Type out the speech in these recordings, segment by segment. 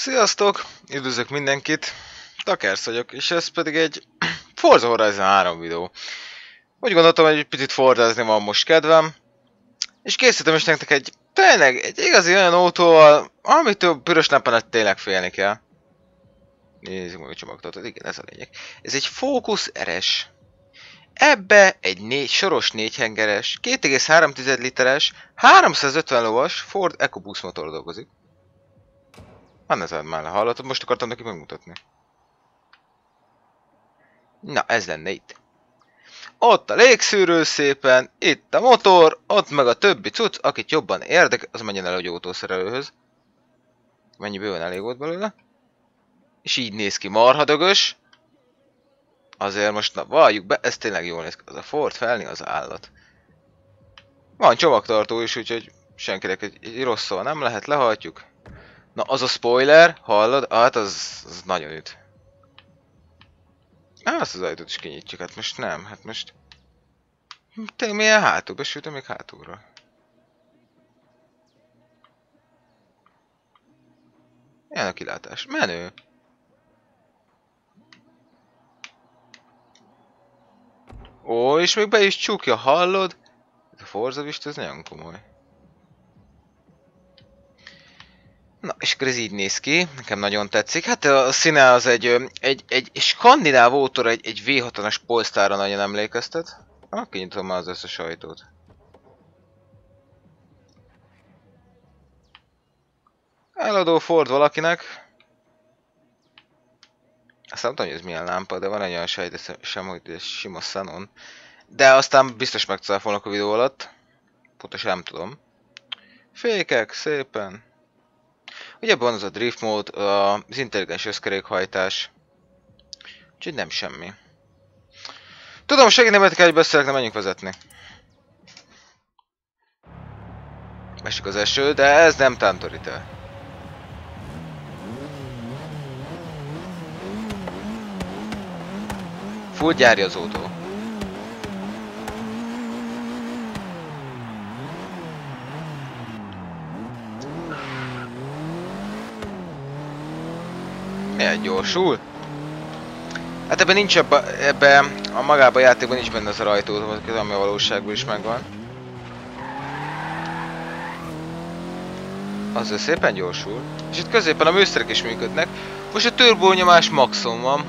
Sziasztok! Üdvözlök mindenkit! Takersz vagyok, és ez pedig egy Forza Horizon 3 videó. Úgy gondoltam, hogy egy picit fordázni van most kedvem, és készítem is nektek egy tényleg egy igazi olyan autóval, amitől piros nappal tényleg félni kell. Nézzük meg a csomagtartót, igen, ez a lényeg. Ez egy Focus RS. Ebbe egy négy, soros négyhengeres, 2,3 literes, 350 lovas Ford EcoBoost motor dolgozik. Van ez már hallottad? Most akartam neki megmutatni. Na, ez lenne itt. Ott a légszűrő szépen, itt a motor, ott meg a többi cucc, akit jobban érdekel, az menjen el a gyógytószerelőhöz. Mennyi bőven elég volt belőle. És így néz ki marhadögös. Azért most, na valljuk be, ez tényleg jól néz ki. Az a Ford felni az állat. Van csomagtartó is, úgyhogy senkinek egy, egy rossz szó nem lehet, lehajtjuk. Na az a spoiler, hallod? Hát az, az nagyon üt. Á, azt az ajtót is kinyitjuk, hát most nem, hát most... Te milyen hátul, besültem még hátulra. Milyen a kilátás? Menő! Ó, és még be is csukja, hallod? A Forza Vista, ez nagyon komoly. Na, és akkor ez így néz ki, nekem nagyon tetszik. Hát a színe az egy, egy, egy skandináv ótor, egy, egy V6-as polsztára nagyon emlékeztet. Ah, kinyitom már az összes ajtót. Eladó Ford valakinek. Azt nem tudom, hogy ez milyen lámpa, de van egy olyan sejt, sem, hogy sima Xenon. De aztán biztos megcáfolnak a videó alatt. Pontosan nem tudom. Fékek, szépen. Ugye van az a drift mód, az intelligens összkerékhajtás. Úgyhogy nem semmi. Tudom, segítenemet kell, hogy beszélek, nem menjünk vezetni. Esik az eső, de ez nem tántorít el. Full gyári az autó. Miért gyorsul? Hát ebben nincs ebbe, ebbe a magában a játékban nincs benne az a rajtó, ami a valóságban is megvan. Az szépen gyorsul. És itt középen a műszerek is működnek. Most a turbó nyomás maximum van.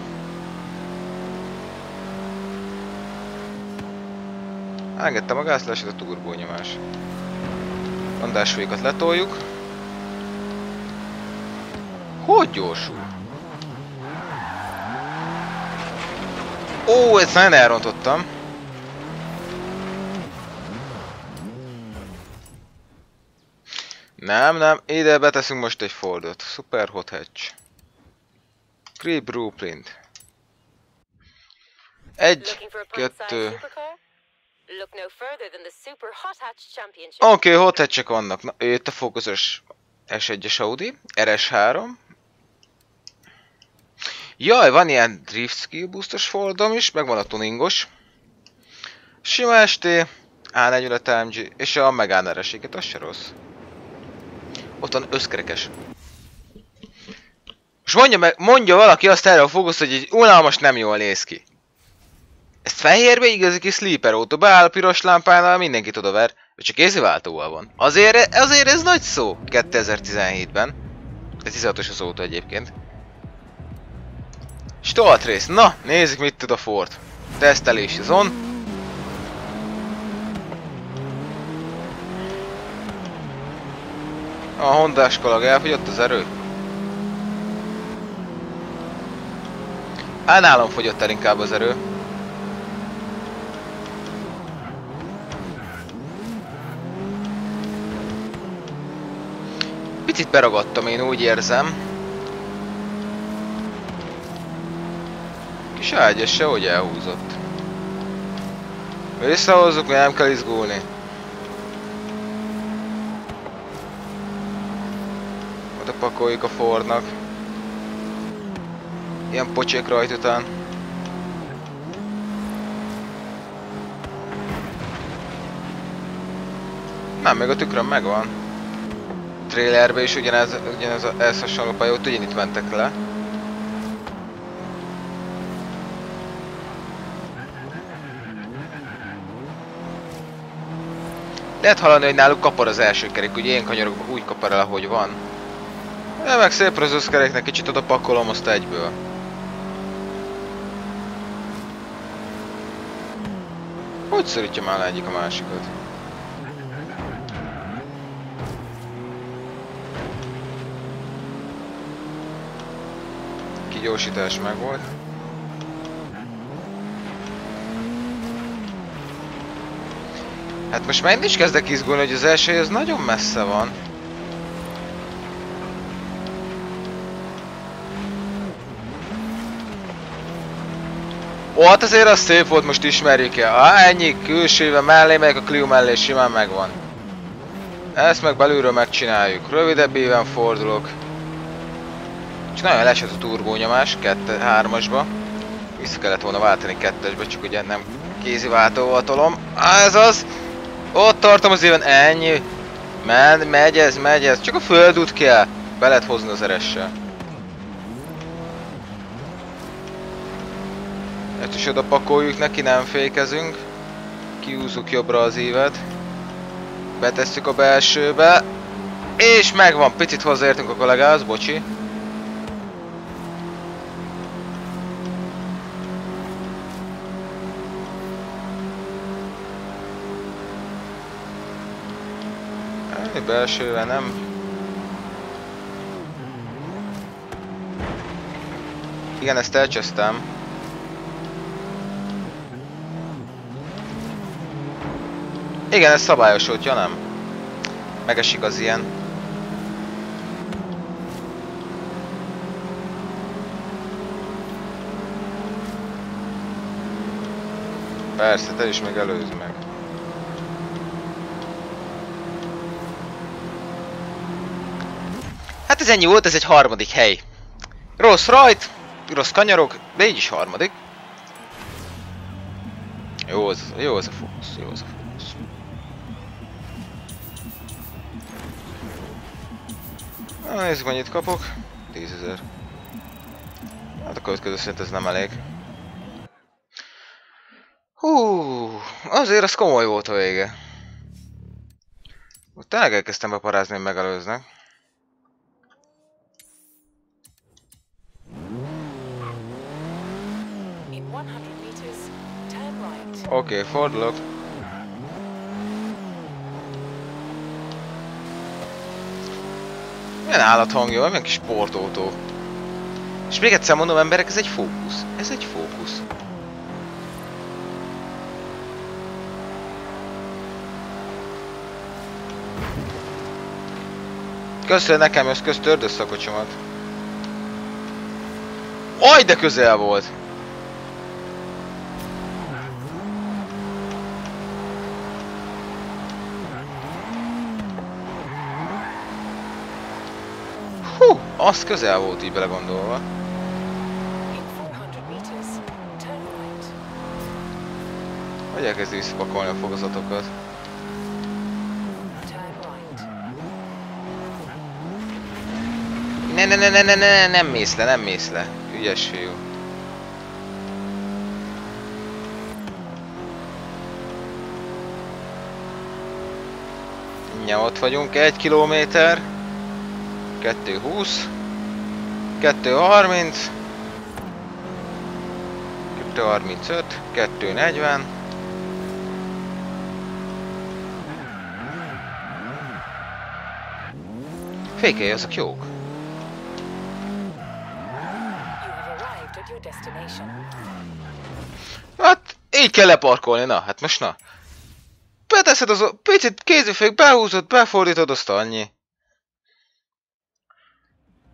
Engedtem a gázt, a turbó nyomás. Andásfékat letoljuk. Hogy gyorsul? Ó, ezt nagyon elrontottam. Nem, nem, ide beteszünk most egy foldot. Super hot hatch. Creep blueprint. Egy, kettő... Oké, okay, hot hatch vannak. Na, itt a fókuszos S1-es Audi, RS3, Jaj, van ilyen drift skill boostos foldom is, meg van a tuningos. Sima ST, A45 AMG, és a Megane ereséget, az se rossz. Ott van összkerekes. Most mondja, meg, mondja valaki azt erre a fókusz, hogy egy unalmas nem jól néz ki. Ezt fehérbe igazi kis sleeper autó, beáll a piros lámpánál, mindenkit odaver, vagy csak kéziváltóval van. Azért, azért ez nagy szó 2017-ben. Ez 16-os az autó egyébként. Stolt rész. Na, nézzük mit tud a Ford. Tesztelés az on. A hondás kalag elfogyott az erő. Hát nálam fogyott el inkább az erő. Picit beragadtam, én úgy érzem. Kis ágyas se, hogy elhúzott. Visszahozzuk, mert nem kell izgulni. Oda pakoljuk a Fordnak. Ilyen pocsék rajt után. Nem, még a tükröm megvan. trailerbe is ugyanez, ugyanez a, ez hasonló pálya, ott ugyanitt mentek le. Lehet hallani, hogy náluk kapar az első kerék, ugye én kanyarokban úgy kapar el, ahogy van. De meg szép az összkeréknek kicsit oda pakolom azt egyből. Hogy szorítja már egyik a másikat? Kigyorsítás megvolt. Hát most már én is kezdek izgulni, hogy az első az nagyon messze van. Ó, hát azért az szép volt, most ismerjük el. Á, ennyi külsőve mellé, meg a Clio mellé simán megvan. Ezt meg belülről megcsináljuk. Rövidebb éven fordulok. És nagyon lesett a turbónyomás, 2-3-asba. Vissza kellett volna váltani 2-esbe, csak ugye nem kézi váltóval tolom. Á, ez az! Ott tartom az éven, ennyi. Men, megy ez, megy ez. Csak a földút kell. Be lehet hozni az eressel. Ezt is oda pakoljuk neki, nem fékezünk. Kiúzzuk jobbra az évet. Betesszük a belsőbe. És megvan, picit hozzáértünk a kollégához, bocsi. Belsővel nem. Igen, ezt elcsesztem. Igen, ez szabályos volt, ja nem? Megesik az ilyen. Persze, te is meg előz meg. Hát ez ennyi volt, ez egy harmadik hely. Rossz rajt, rossz kanyarok, de így is harmadik. Jó az, jó az a fókusz, jó az a fókusz. Na, nézzük mennyit kapok. 10 ezer. Hát a következő szerint ez nem elég. Hú, azért az komoly volt a vége. Ott elkezdtem beparázni, hogy megelőznek. Oké, okay, fordulok. Milyen állathangja, milyen kis sportautó. És még egyszer mondom emberek, ez egy fókusz. Ez egy fókusz. Köszönöm nekem, jössz közt ördös a kocsimat. Aj, de közel volt! Hú, az közel volt így belegondolva. Hogy elkezdi visszapakolni a fogazatokat. Ne, ne, ne, ne, ne, ne, nem mész le, nem mész le. Ügyes fiú. Ja, ott vagyunk, egy kilométer. 220. 230. 235. 240. Fékei azok jók. Hát, így kell leparkolni, na, hát most na. Beteszed az, picit kézifék, behúzod, befordítod, azt annyi.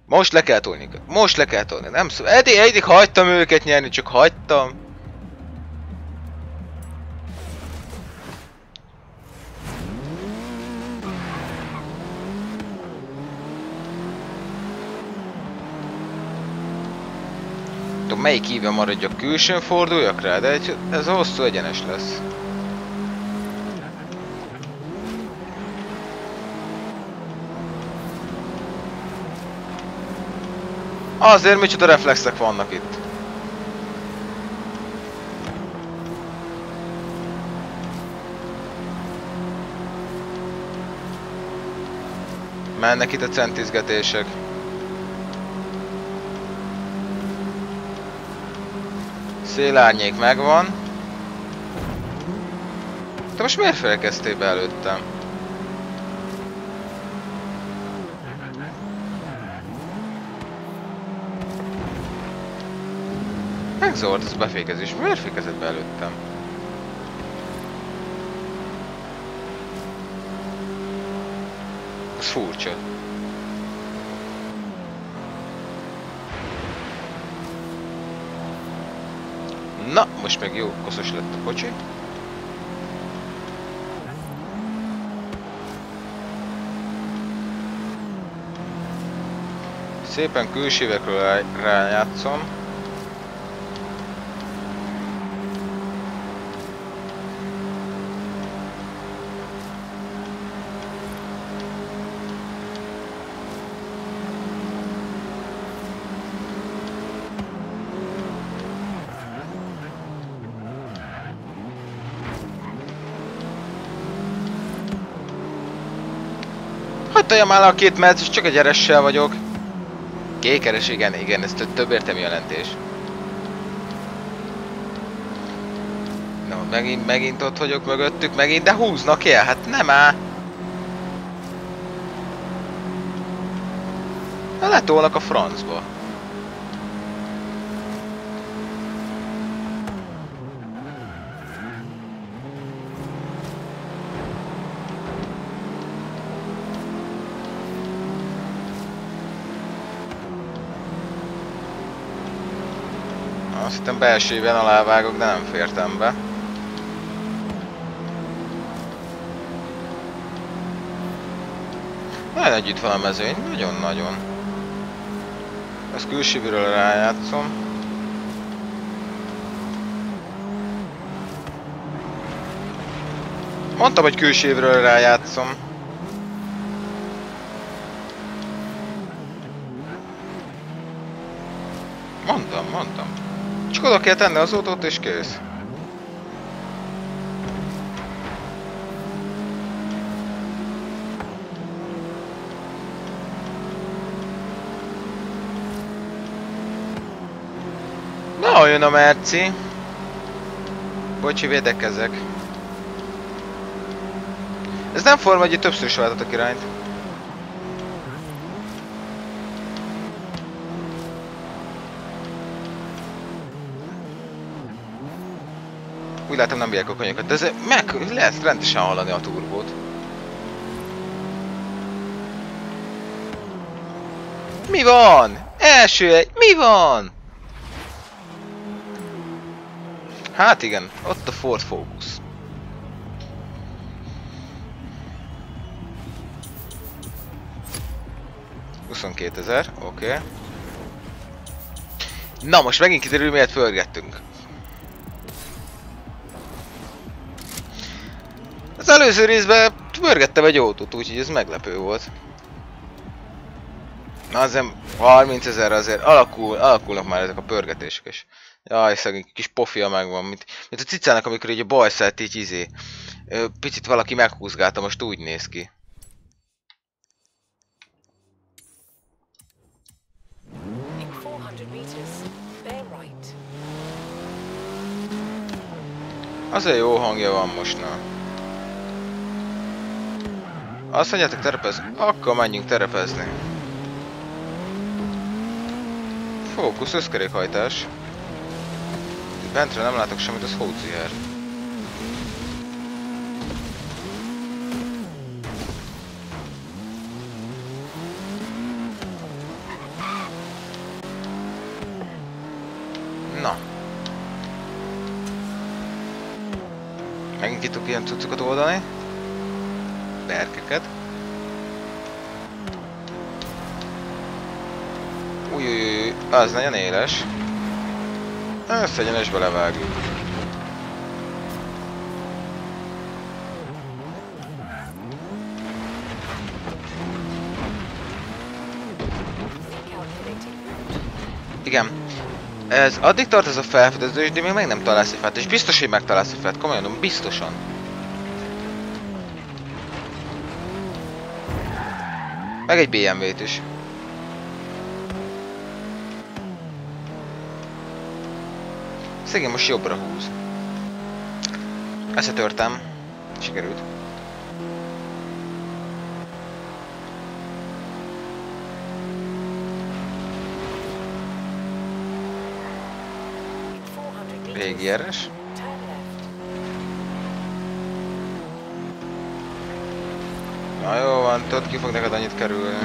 Most le kell tolni, most le kell tolni, nem szó. Eddig, eddig hagytam őket nyerni, csak hagytam. tudom melyik íve maradja külsőn forduljak rá, de ez hosszú egyenes lesz. Azért micsoda reflexek vannak itt. Mennek itt a centizgetések. Szélárnyék megvan. Te most miért felkezdtél be előttem? Megzavart ez befékezés. Miért fékezett be előttem? Ez furcsa. Na, most meg jó koszos lett a kocsi. Szépen külsívekről rájátszom. Toljam már a két metsz, és csak egy eressel vagyok. Kékeres, igen, igen, ez több, értelmi jelentés. Na, megint, megint ott vagyok mögöttük, megint, de húznak el, hát nem áll. Na, letolnak a francba. Azt hittem belsőben alávágok, de nem fértem be. Nagyon együtt van a mezőny, nagyon-nagyon. Ezt külsívűről rájátszom. Mondtam, hogy külsívről rájátszom. Mondtam, mondtam. Csak oda kell tenni az autót és kész. Na, jön a Merci. Bocsi, védekezek. Ez nem forma, hogy többször is váltottak irányt. Úgy látom nem bírják a konyokat, de ez meg lehet rendesen hallani a turbót. Mi van? Első egy, mi van? Hát igen, ott a Ford Focus. ezer, oké. Okay. Na most megint kiderül miért fölgettünk. Előző részben pörgettem egy autót, úgyhogy ez meglepő volt. Na azért 30 ezer azért alakul, alakulnak már ezek a pörgetések is. Jaj, szegény kis pofia megvan, mint, mint a cicának, amikor így a bajszát így izé. Picit valaki meghúzgálta, most úgy néz ki. In 400 meters, bear right. Azért jó hangja van most, na. Azt mondjátok terepezni? Akkor menjünk terepezni. Fókusz, összkerékhajtás. Bentre nem látok semmit, az hóciher. Na. Megint ki tudok ilyen cuccokat oldani. Berkeket. Újjjjjjj, az nagyon éles. Összegyenesbe levágjuk. Recalculating route. Igen. Ez addig tart ez a felfedezés, de még meg nem találsz egy fát, és biztos, hogy megtalálsz egy fát, komolyan biztosan. Meg egy BMW-t is. Szegény most jobbra húz. Összetörtem. Sikerült. In 400 meters, Régi eres. turn left. Na jó van, tudod ki fog neked annyit kerülni.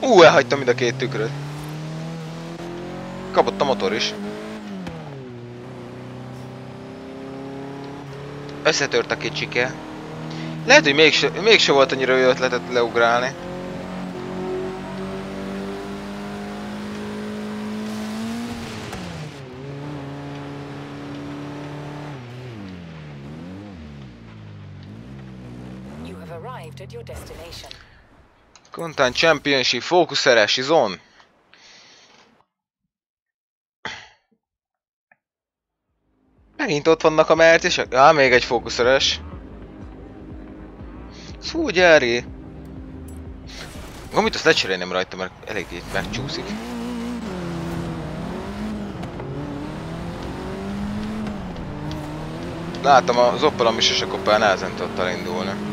Ú, elhagytam mind a két tükröt. Kapott a motor is. Összetört a kicsike. Lehet, hogy mégse, mégse volt annyira jó ötletet leugrálni. Have arrived at your destination. Content Championship fókuszeres zone. Megint ott vannak a mertisek? Á, még egy fókuszeres. Fú, gyári. Gomit azt lecserélném rajta, mert eléggé megcsúszik. Látom az Opelom is, és akkor pár nehezen tudott elindulni.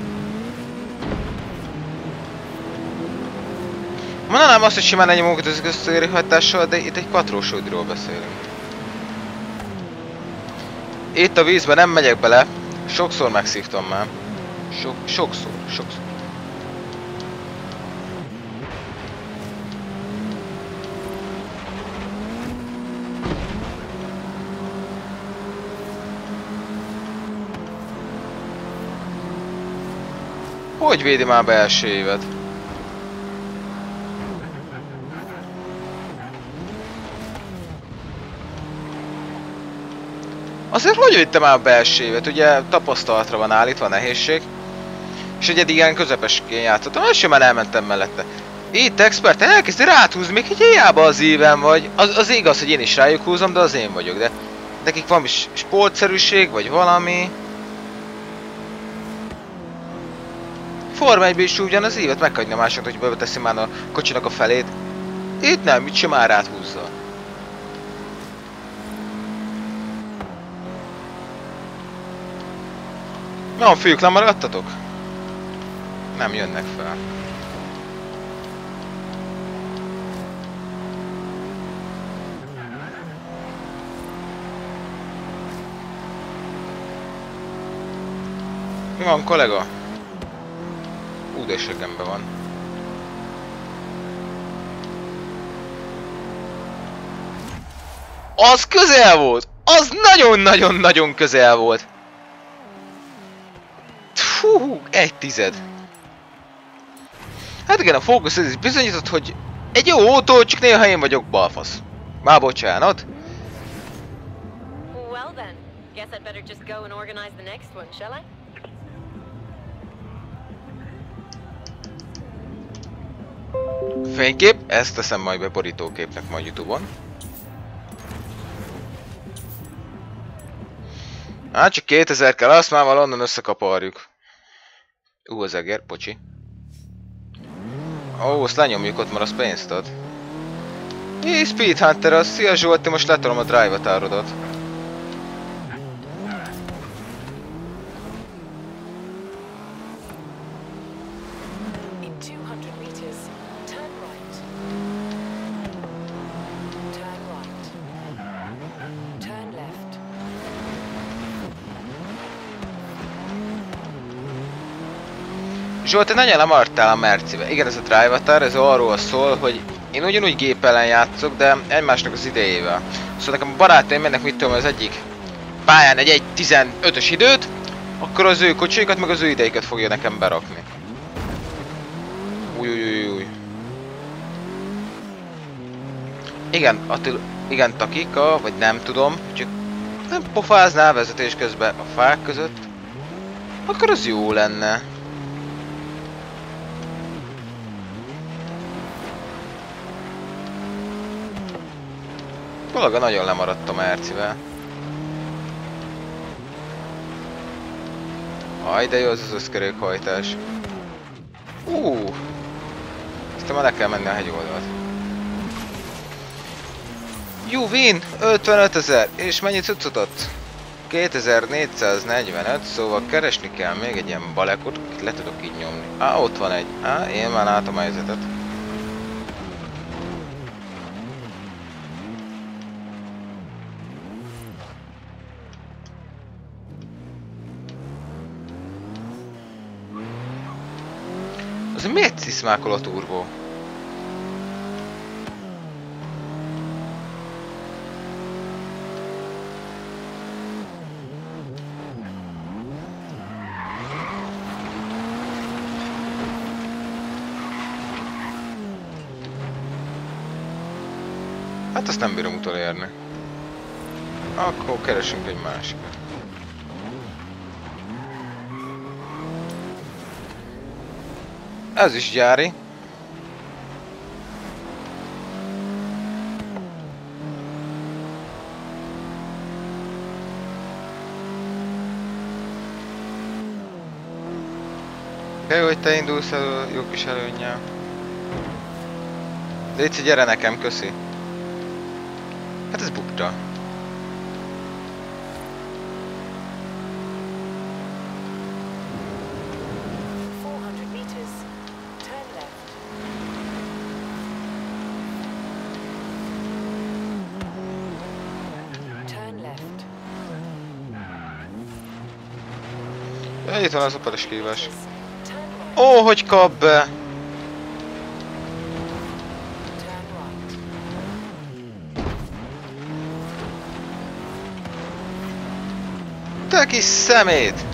Mondanám azt, hogy simán ennyi munkát az köztőri hatással, de itt egy katrósódiról beszélünk. Itt a vízbe nem megyek bele, sokszor megszívtam már. Sok, sokszor, sokszor. Hogy védi már belső évet? Azért hogy vittem már a belső évet? Ugye tapasztalatra van állítva nehézség. És egy ilyen közepesként játszottam, és simán elmentem mellette. Itt expert elkezdi ráthúzni, még egy hiába az éven vagy. Az, az igaz, hogy én is rájuk húzom, de az én vagyok, de nekik van is sportszerűség, vagy valami. Forma 1 is ugyan az évet meghagyni a másoknak, hogy beveteszi már a kocsinak a felét. Itt nem, itt simán ráthúzza. Mi van, fiúk, lemaradtatok? Nem jönnek fel. Mi van, kollega? Ú, de segembe van. Az közel volt! Az nagyon-nagyon-nagyon közel volt! Fú, egy tized. Hát igen, a fókusz ez is bizonyított, hogy egy jó autó, csak néha én vagyok balfasz. Már bocsánat. Well then, guess I'd better just go and organize the next one, shall I? Fénykép, ezt teszem majd be borítóképnek majd Youtube-on. Hát csak 2000 kell, azt már valonnan összekaparjuk. Ú, az eger, bocsi. Ó, azt lenyomjuk ott, mert az pénzt ad. Jé, Speed Hunter, az szia Zsolti, most letolom a drive Zsolt, te nagyon lemartál a Mercibe. Igen, ez a Drivatar, ez arról szól, hogy én ugyanúgy gép ellen játszok, de egymásnak az idejével. Szóval nekem a barátaim mennek, mit tudom, az egyik pályán egy 1.15-ös időt, akkor az ő kocsikat, meg az ő ideiket fogja nekem berakni. Új, új, új, új. Igen, Attil, igen, Takika, vagy nem tudom, csak nem pofáznál vezetés közben a fák között, akkor az jó lenne. Valaga nagyon lemaradt a Mercivel. Aj, de jó az az összkerékhajtás. Ú, Aztán már le kell menni a hegyoldalt. Jó, win! 55 ezer! És mennyi cuccot adott? 2445, szóval keresni kell még egy ilyen balekot, akit le tudok így nyomni. Á, ott van egy. Á, én már látom a helyzetet. Az miért sziszmákol a turbó? Hát azt nem bírom utolérni. Akkor keresünk egy másikat. Ez is gyári. Jó, hogy te indulsz elő jó kis előnnyel. Léci, gyere nekem, köszi. Hát ez bukta. Itt van az operes kívás. Ó, hogy kap be! Te kis szemét!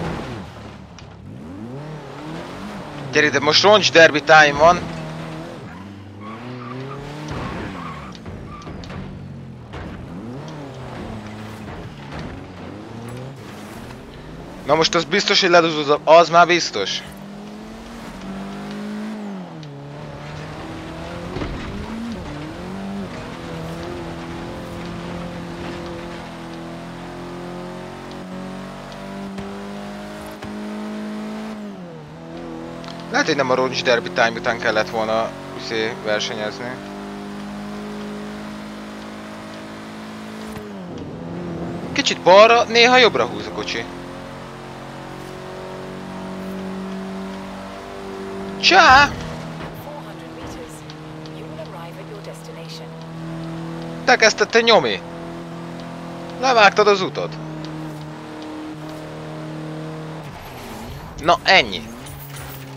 Gyere ide, most roncs derby time van. Na most az biztos, hogy leduzod, az már biztos. Lehet, hogy nem a roncs derby time után kellett volna üszé versenyezni. Kicsit balra, néha jobbra húz a kocsi. Destination. Te kezdted te nyomi! Levágtad az utat. Na, ennyi.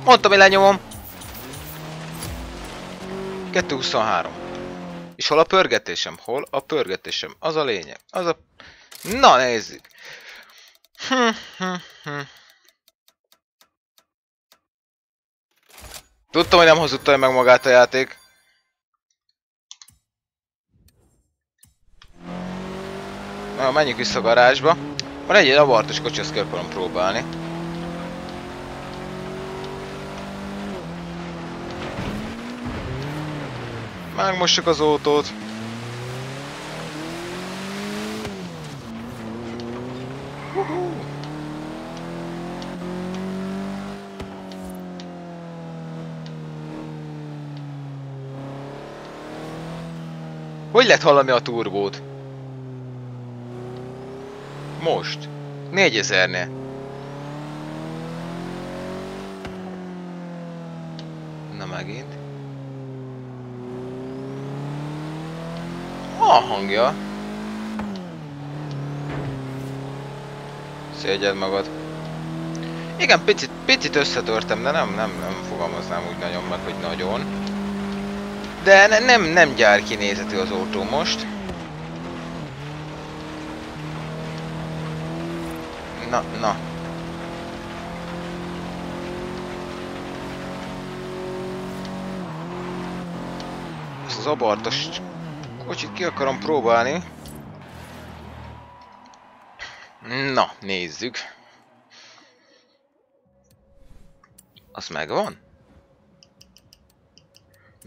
Mondtam, hogy lenyomom. 223. És hol a pörgetésem? Hol a pörgetésem? Az a lényeg. Az a... Na, nézzük. Hm, hm, hm. Tudtam, hogy nem hazudtál meg magát a játék. Na, menjünk vissza a garázsba. Van egy avartos kocsi, azt kell próbálni. Megmossuk az autót. Hogy lehet hallani a turbót? Most. 4000-nél. Na megint. A hangja. Szégyed magad. Igen, picit, picit összetörtem, de nem, nem, nem fogalmaznám úgy nagyon meg, hogy nagyon. De ne, nem, nem gyár kinézetű az autó most. Na, na. Ezt az abartos kocsit ki akarom próbálni. Na, nézzük. Az megvan?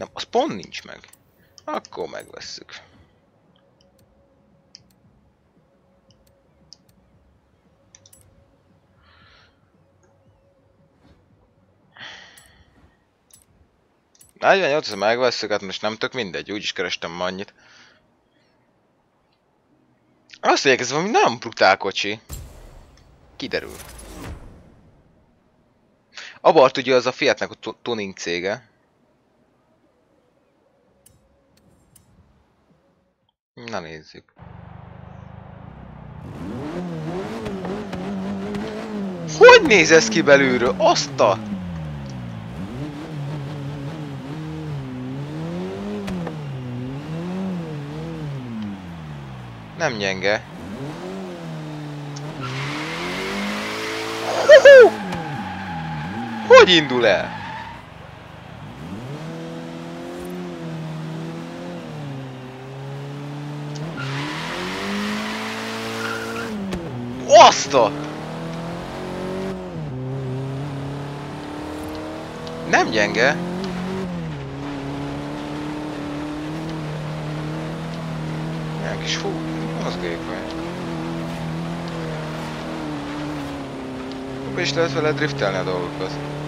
Nem, az pont nincs meg. Akkor megvesszük. Negyvennyolc, megvesszük, hát most nem tök mindegy, úgyis kerestem ma annyit. Azt mondják, ez valami nem brutál kocsi. Kiderül. Abart ugye az a Fiatnak a tu- tuning cége. Na nézzük. Hogy néz ez ki belülről? Azt a... Nem gyenge. Hogy indul el? Azt a... Nem gyenge. Ilyen kis fú, mozgékony. Be is lehet vele driftelni a dolgokat.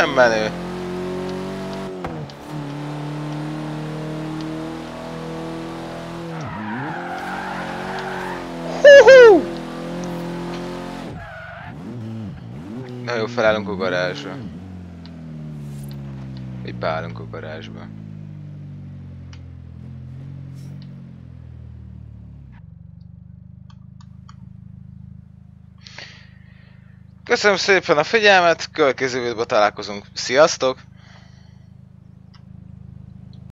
Nem menő. Hú-hú! Na jó, felállunk a garázsra. Így beállunk a garázsba. Köszönöm szépen a figyelmet, következő videóban találkozunk. Sziasztok!